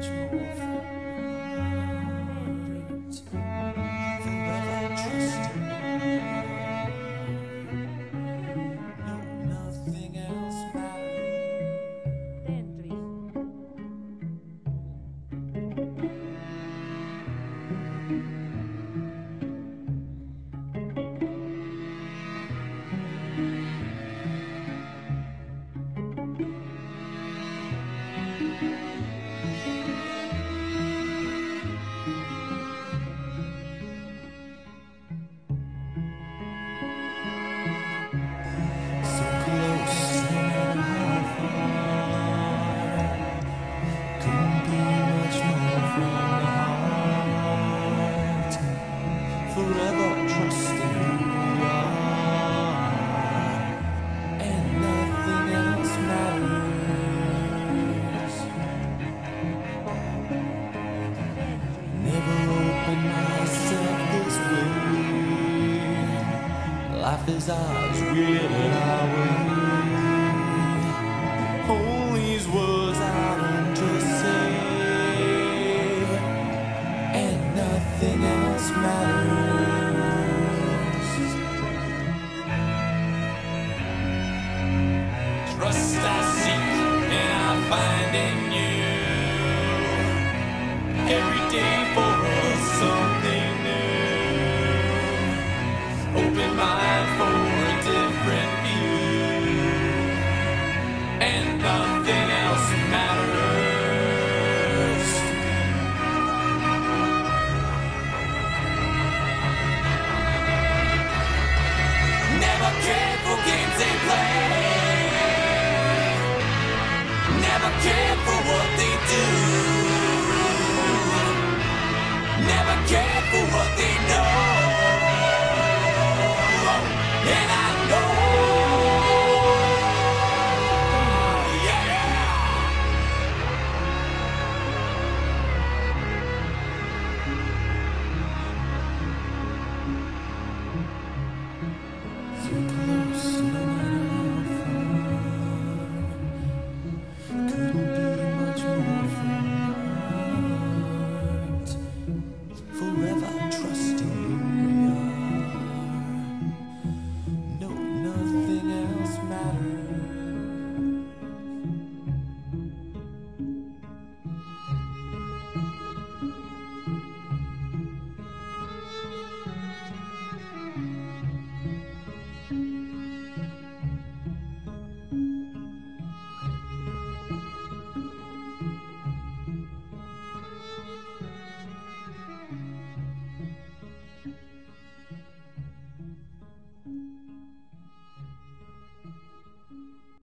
去 is ours, we live it our way. All these words I don't just say, and nothing else matters. Trust I seek and I find in you. care for what they do. Never care for what they know. And I